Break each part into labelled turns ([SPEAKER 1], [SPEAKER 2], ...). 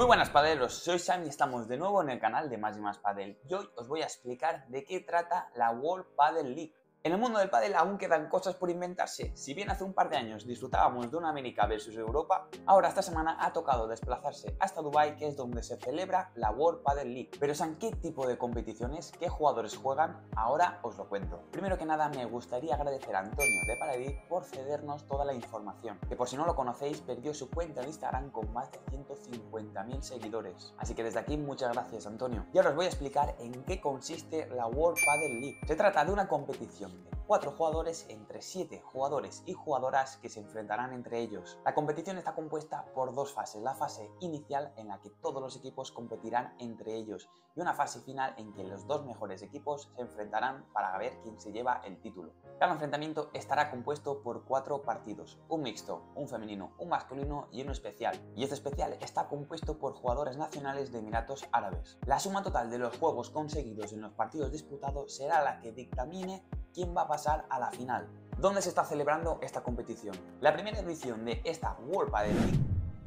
[SPEAKER 1] Muy buenas padeleros, soy Sam y estamos de nuevo en el canal de Más y Más Padel y hoy os voy a explicar de qué trata la World Padel League. En el mundo del pádel aún quedan cosas por inventarse. Si bien hace un par de años disfrutábamos de una América versus Europa, ahora esta semana ha tocado desplazarse hasta Dubai, que es donde se celebra la World Padel League. Pero ¿saben qué tipo de competiciones? ¿Qué jugadores juegan? Ahora os lo cuento. Primero que nada me gustaría agradecer a Antonio de Paladí por cedernos toda la información, que por si no lo conocéis perdió su cuenta de Instagram con más de 150.000 seguidores. Así que desde aquí muchas gracias Antonio. Y ahora os voy a explicar en qué consiste la World Padel League. Se trata de una competición de cuatro jugadores entre siete jugadores y jugadoras que se enfrentarán entre ellos. La competición está compuesta por dos fases, la fase inicial en la que todos los equipos competirán entre ellos y una fase final en que los dos mejores equipos se enfrentarán para ver quién se lleva el título. Cada enfrentamiento estará compuesto por cuatro partidos, un mixto, un femenino, un masculino y uno especial. Y este especial está compuesto por jugadores nacionales de Emiratos Árabes. La suma total de los juegos conseguidos en los partidos disputados será la que dictamine quién va a pasar a la final. ¿Dónde se está celebrando esta competición? La primera edición de esta World Padel League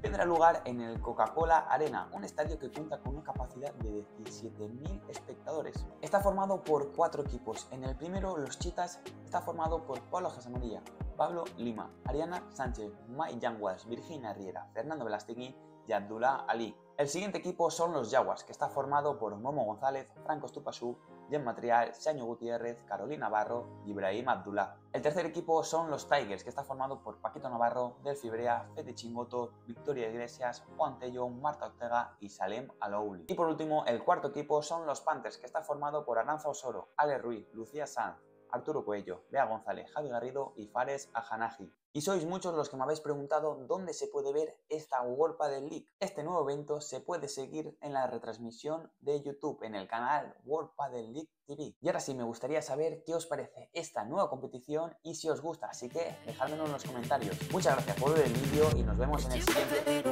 [SPEAKER 1] tendrá lugar en el Coca-Cola Arena, un estadio que cuenta con una capacidad de 17.000 espectadores. Está formado por cuatro equipos. En el primero, los Chitas, está formado por Pablo Jasamarilla, Pablo Lima, Ariana Sánchez, Mike Yanguas, Virginia Riera, Fernando Velastegui y Abdullah Ali. El siguiente equipo son los Jaguars, que está formado por Momo González, Franco Stupasú, Jen Matrial, Saño Gutiérrez, Carolina Navarro y Ibrahim Abdullah. El tercer equipo son los Tigers, que está formado por Paquito Navarro, Delphi Brea, Fede Chingoto, Victoria Iglesias, Juan Tello, Marta Ortega y Salem Alouli. Y por último, el cuarto equipo son los Panthers, que está formado por Aranza Osoro, Ale Ruiz, Lucía Sanz, Arturo Cuello, Bea González, Javi Garrido y Fares Ajanaji. Y sois muchos los que me habéis preguntado dónde se puede ver esta World Padel League. Este nuevo evento se puede seguir en la retransmisión de YouTube en el canal World Padel League TV. Y ahora sí me gustaría saber qué os parece esta nueva competición y si os gusta, así que dejádmelo en los comentarios. Muchas gracias por ver el vídeo y nos vemos en el siguiente.